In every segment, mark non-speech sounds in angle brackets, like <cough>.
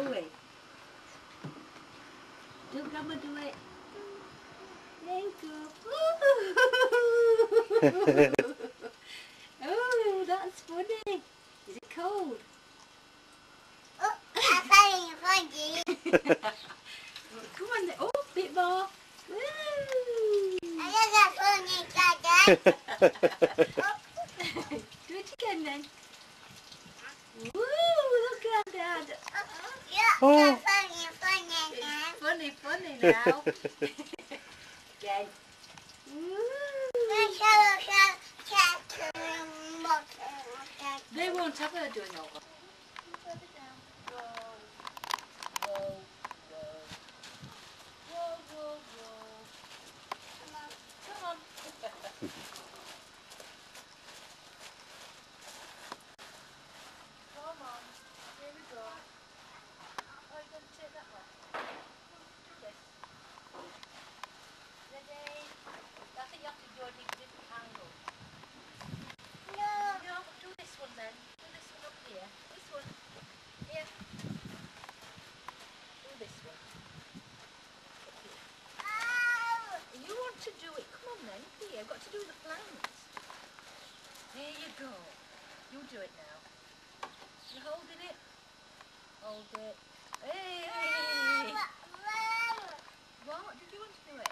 we? Do Grandma do it? There you go. oh, that's funny. Is it cold? Oh, I'm funny, funny. <laughs> Come on, oh, bit more. Woo. I got funny, Dada. do it again then. Woo, look at Dad. Uh-huh. Yeah, Oh. that's funny, funny, It's Dad. funny, funny <laughs> now. again. Woo. Let's have a shot, chat to the motor. They won't have her doing all that. Whoa, whoa, whoa, whoa, whoa. Come on. Come on. Here we go. Oh, you're going to take that one. Do this. Ready? I think you have to do it at different angle. No. No, do this one then. Do this one up here. This one. Here. Do this one. Up here. Oh. You want to do it. Come on then. Here, I've got to do the plants. There you go. You do it now. You holding it? Hold it. Hey! What? Did you want to do it?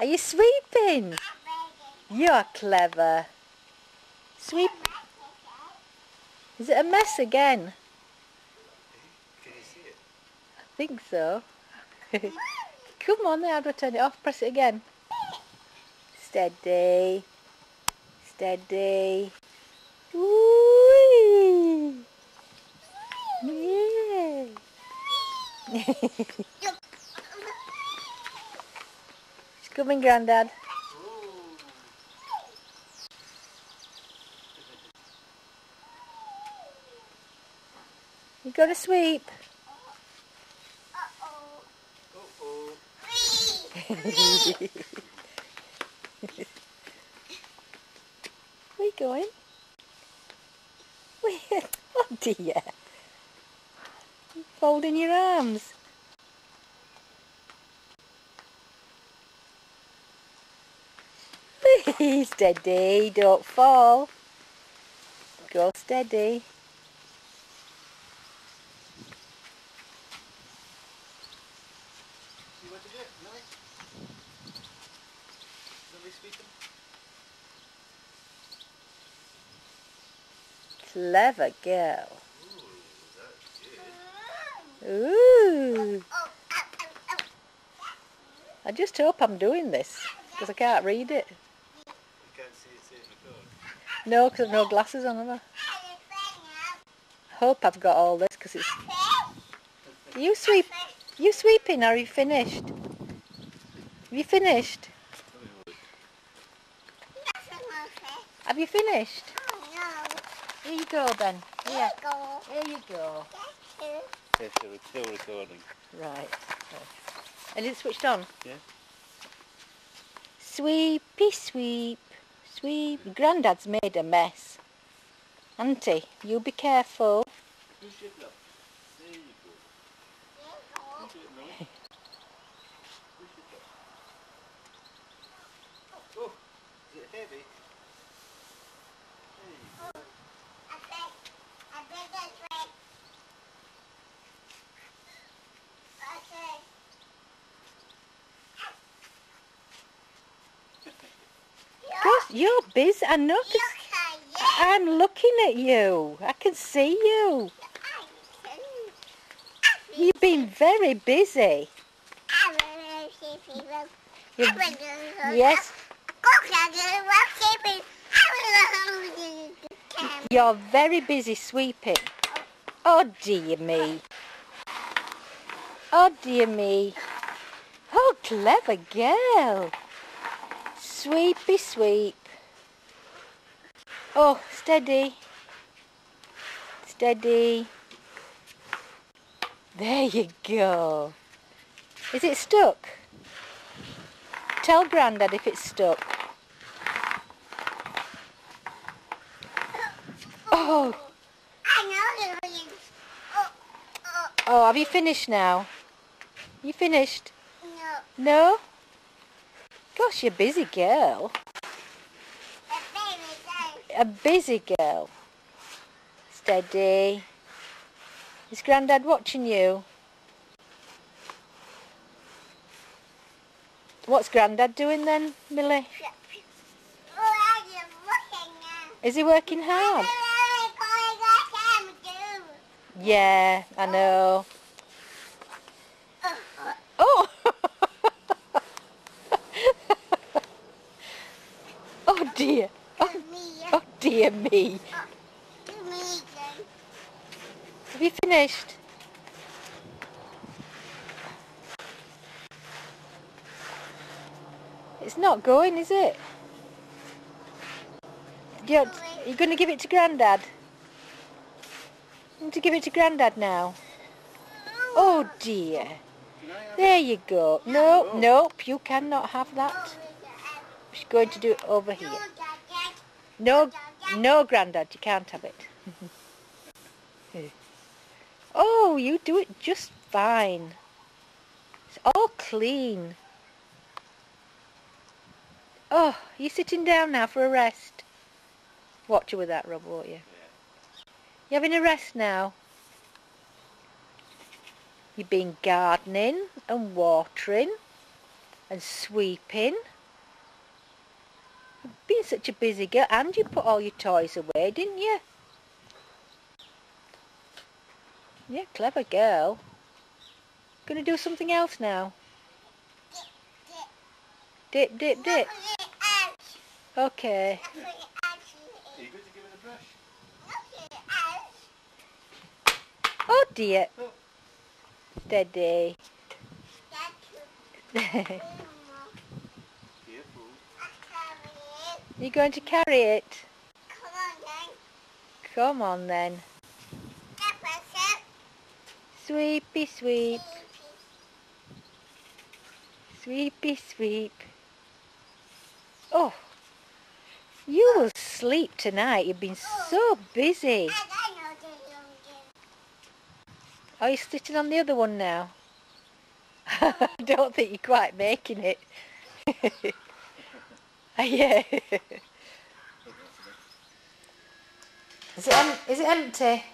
Are you sweeping? You're clever. Sweep. Is it a mess again? Can you see it? I think so. <laughs> Come on now, how do I turn it off? Press it again. Steady. Steady. Whee! Yeah. <laughs> She's coming, Grandad. You got to sweep. Uh-oh. Where you going? Where? <laughs> Oh dear. Folding your arms. <laughs> steady, don't fall. Go steady. Clever girl. Ooh. I just hope I'm doing this because I can't read it. You can't see it saying the code. No, because I've no glasses on, have I? hope I've got all this because it's... You sweep... You sweeping? Are you finished? Have you finished? Have you finished? Here you go then. Here, here you go. Yes, we're still recording. Right. And it's switched on? Yeah. Sweepy sweep, sweep. Grandad's made a mess. Auntie, you be careful. <laughs> Oh, is it heavy? There you go. Gosh, you're busy. I know I'm looking at you. I can see you. You've been very busy. You've, yes, you're very busy sweeping. Oh dear me. Oh dear me. Oh, clever girl. Sweepy sweep. Oh, steady. Steady. There you go. Is it stuck? Tell Grandad if it's stuck. Oh, I know oh, have you finished now? You finished? No? No? Gosh, you're a busy girl. A busy girl. Steady. Is Grandad watching you? What's Grandad doing then, Millie? Is he working hard? Yeah, I know. Oh! oh dear. Oh dear me. Have you finished? It's not going, is it? You're, you're going to give it to Grandad? To give it to Grandad now? Oh dear. Can I have There you go. No, nope, you cannot have that. She's going to do it over here. No, no, Grandad, you can't have it. <laughs> oh, you do it just fine. It's all clean. Oh, you sitting down now for a rest? Watch you with that, Rob, won't you? You having a rest now? You've been gardening and watering and sweeping. You've been such a busy girl and you put all your toys away, didn't you? Yeah, clever girl. Gonna do something else now? Dip, dip, dip. Okay. Are you good to give it a brush? Oh dear. Oh. Steady. <laughs> Careful. You're going to carry it? Come on then. Come on then. Sweepy sweep. Sweepy sweep. Oh, you will sleep tonight. You've been so busy. Are you sitting on the other one now? <laughs> I don't think you're quite making it. <laughs> <laughs> yeah. Is it, em- is it empty?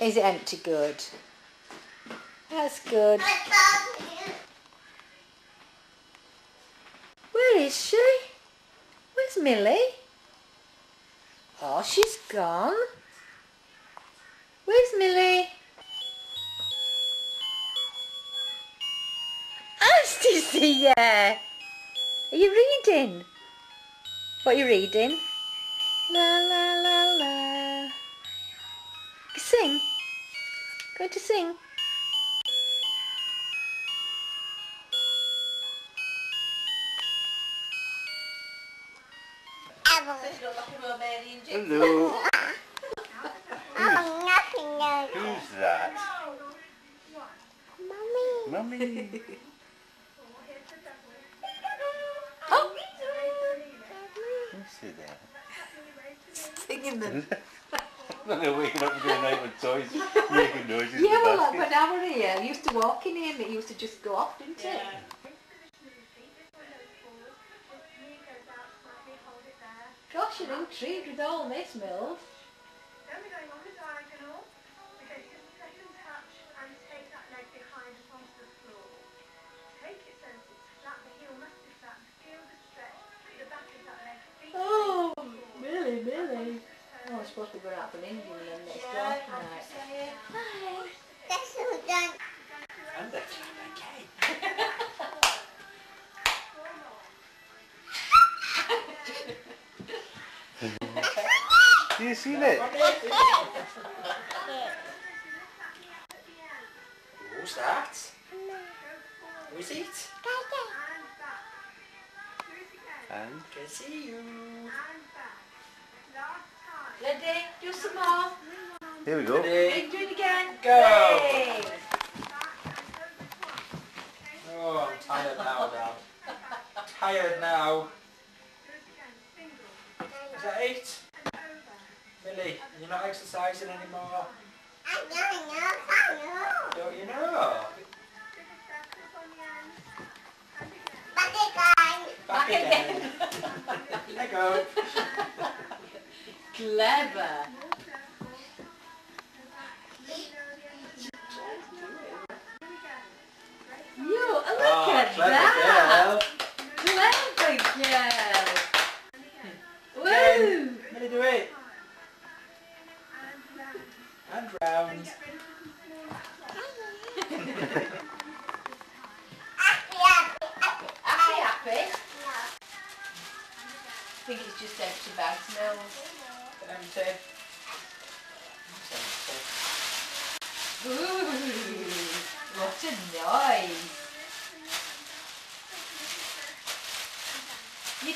Is it empty? Good. That's good. Where is she? Where's Millie? Oh, she's gone. Where's Millie? Oh, <laughs> Auntie yeah. Are you reading? What are you reading? La la la la. sing? Going to sing? Apple. Hello. <laughs> Oh, nothing else. Who's that? Mommy. Mummy. <laughs> Singing them. Look, they're waking up and going out with toys, <laughs> making noises in Yeah, the well, like basket. when I were here, I used to walk in here and it used to just go off, didn't it? Gosh, you're intrigued with all this, Mills. Supposed to go out for an Indian then next door tonight. Hi. That's all done. And they're. Do you seen it? Who's that? Who's it? And Can see you. Ready? Do some more. here we go. Ready? Do it again. Go. Yay. Oh, I'm tired now, Dad. Tired now. Is that eight? Millie, you're not exercising anymore. I know, I know. Don't you know? But they gone. Back again. Let go. <laughs> Clever. You, look Oh, at clever that. girl. Clever girl. Woo.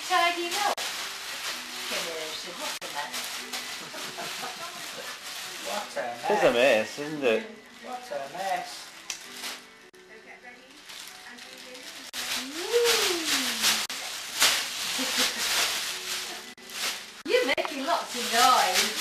You tidying up? Come here, said, what's the matter? What a mess. It's a mess, isn't it? What a mess. You're making lots of noise.